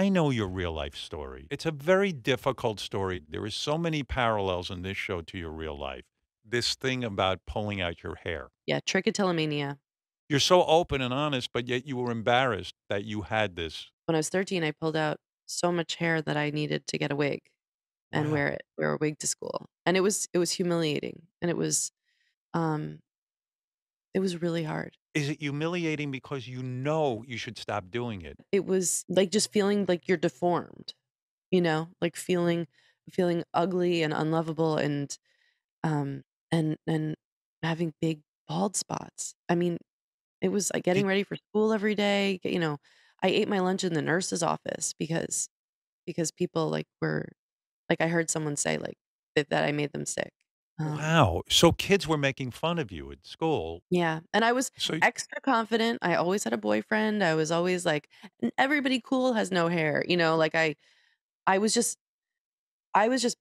I know your real life story. It's a very difficult story. There is so many parallels in this show to your real life. This thing about pulling out your hair. Yeah, trichotillomania. You're so open and honest, but yet you were embarrassed that you had this. When I was 13, I pulled out so much hair that I needed to get a wig and Wow. wear it, wear a wig to school. And it was it was humiliating and it was um it was really hard. Is it humiliating because you know you should stop doing it? It was like just feeling like you're deformed, you know, like feeling feeling ugly and unlovable and um and and having big bald spots. I mean, it was like getting Did ready for school every day. You know, I ate my lunch in the nurse's office because because people like were like I heard someone say like that, that I made them sick. Um, Wow. So kids were making fun of you at school. yeah, and I was So extra confident. I always had a boyfriend. I was always like, "N- everybody cool has no hair. You know, like I I was just I was just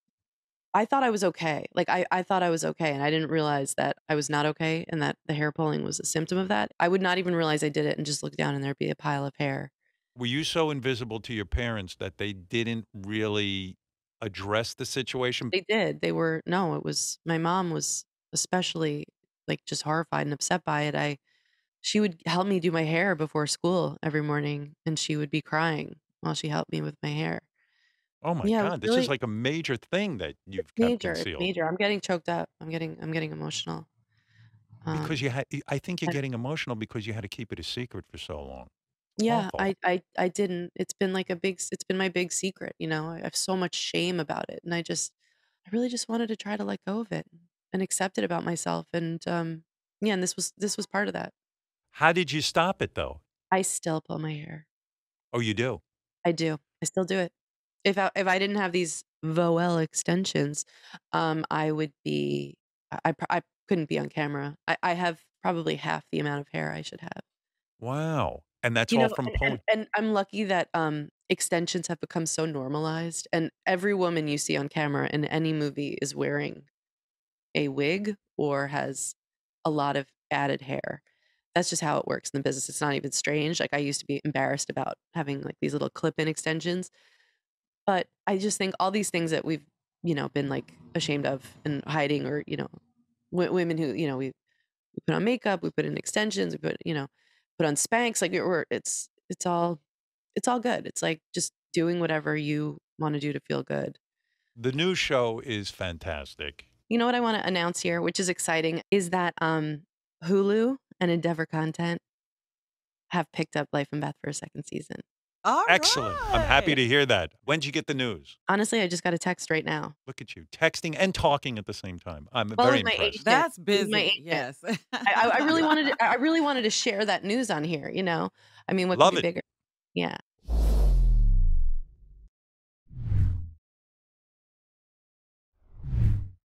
I thought I was okay. Like I I thought I was okay, and I didn't realize that I was not okay, and that the hair pulling was a symptom of that. I would not even realize I did it, and just look down, and there'd be a pile of hair. were you so invisible to your parents that they didn't really address the situation? They did. They were no, it was my mom was especially like just horrified and upset by it. I she would help me do my hair before school every morning, and she would be crying while she helped me with my hair. Oh my Yeah, God, this is like a major thing that you've major. Concealed major. I'm getting choked up. I'm getting I'm getting emotional. because Um, you had. I think you're getting emotional because you had to keep it a secret for so long. Yeah, Awful. I I I didn't. It's been like a big s it's been my big secret, you know? I have so much shame about it, and I just I really just wanted to try to let go of it and accept it about myself, and, um, yeah, and this was this was part of that. How did you stop it though? I still pull my hair. Oh, you do. I do. I still do it. If I if I didn't have these Voel extensions, um, I would be I I pr I couldn't be on camera. I I have probably half the amount of hair I should have. Wow. And that's You all know, from and and and I'm lucky that, um, extensions have become so normalized, and every woman you see on camera in any movie is wearing a wig or has a lot of added hair. That's just how it works in the business. It's not even strange. Like, I used to be embarrassed about having, like, these little clip-in extensions, but I just think all these things that we've, you know, been, like, ashamed of and hiding or, you know, wo women who, you know, we we put on makeup, we put in extensions, we put, you know, put on Spanx, like, we're it's it's all it's all good. It's like just doing whatever you wanna do to feel good. The new show is fantastic. You know what I wanna announce here, which is exciting, is that, um, Hulu and Endeavor Content have picked up Life and Beth for a second season. All Excellent. I'm happy to hear that. When'd you get the news? Honestly, I just got a text right now. Look at you, texting and talking at the same time. I'm Well, very it my impressed. agent. That's It was my busy. agent. Yes. I I I really wanted to I really wanted to share that news on here, you know? I mean, what could Love be it. bigger? Yeah.